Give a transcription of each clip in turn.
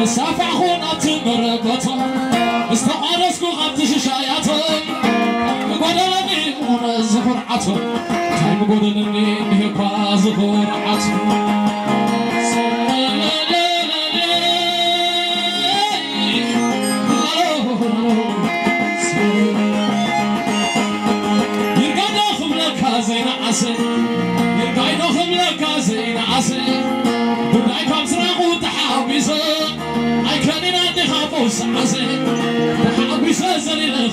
مسافعون أتمربطا استعرسكو غبتش شاياتا مقدلني مون زفرعتا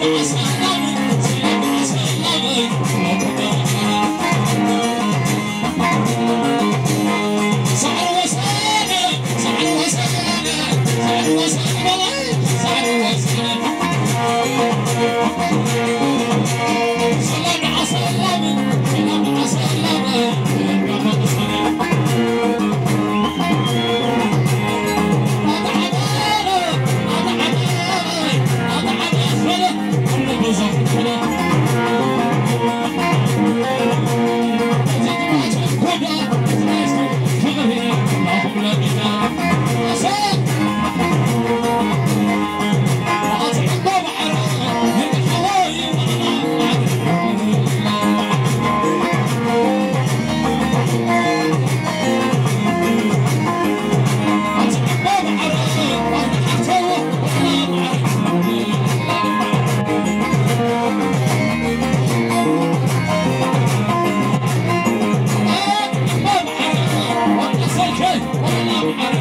Hey. Hey!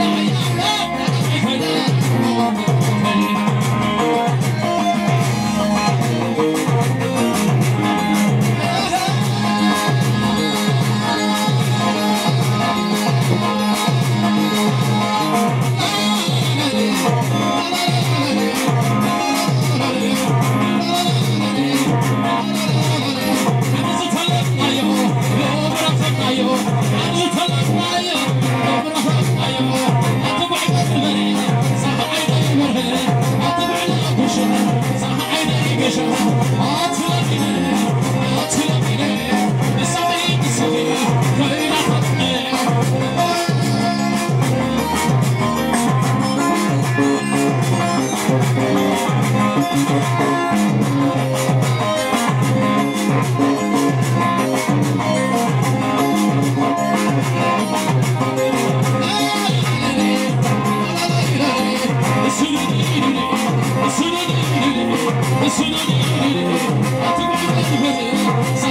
Hallelujah. 别说话我 me.